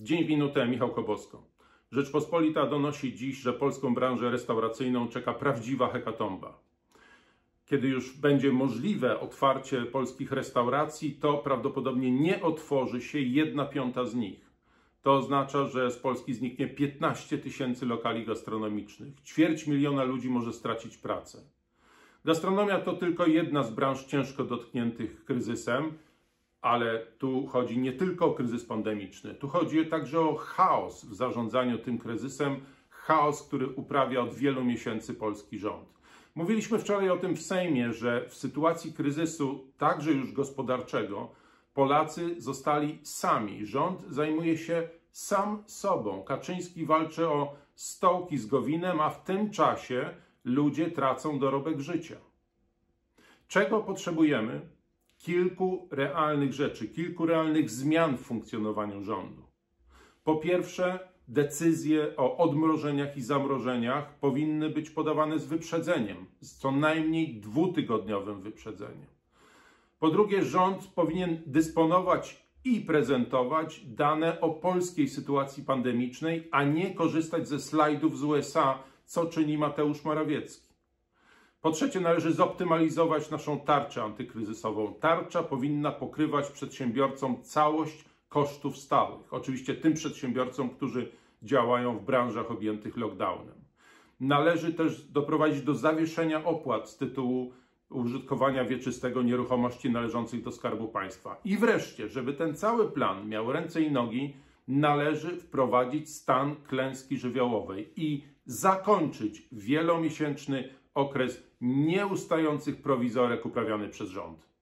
Dzień minutę, Michał Kobosko. Rzeczpospolita donosi dziś, że polską branżę restauracyjną czeka prawdziwa hekatomba. Kiedy już będzie możliwe otwarcie polskich restauracji, to prawdopodobnie nie otworzy się jedna piąta z nich. To oznacza, że z Polski zniknie 15 tysięcy lokali gastronomicznych. Ćwierć miliona ludzi może stracić pracę. Gastronomia to tylko jedna z branż ciężko dotkniętych kryzysem ale tu chodzi nie tylko o kryzys pandemiczny, tu chodzi także o chaos w zarządzaniu tym kryzysem, chaos, który uprawia od wielu miesięcy polski rząd. Mówiliśmy wczoraj o tym w Sejmie, że w sytuacji kryzysu, także już gospodarczego, Polacy zostali sami. Rząd zajmuje się sam sobą. Kaczyński walczy o stołki z Gowinem, a w tym czasie ludzie tracą dorobek życia. Czego potrzebujemy? Kilku realnych rzeczy, kilku realnych zmian w funkcjonowaniu rządu. Po pierwsze, decyzje o odmrożeniach i zamrożeniach powinny być podawane z wyprzedzeniem, z co najmniej dwutygodniowym wyprzedzeniem. Po drugie, rząd powinien dysponować i prezentować dane o polskiej sytuacji pandemicznej, a nie korzystać ze slajdów z USA, co czyni Mateusz Morawiecki. Po trzecie, należy zoptymalizować naszą tarczę antykryzysową. Tarcza powinna pokrywać przedsiębiorcom całość kosztów stałych. Oczywiście tym przedsiębiorcom, którzy działają w branżach objętych lockdownem. Należy też doprowadzić do zawieszenia opłat z tytułu użytkowania wieczystego nieruchomości należących do Skarbu Państwa. I wreszcie, żeby ten cały plan miał ręce i nogi, należy wprowadzić stan klęski żywiołowej i zakończyć wielomiesięczny okres nieustających prowizorek uprawiany przez rząd.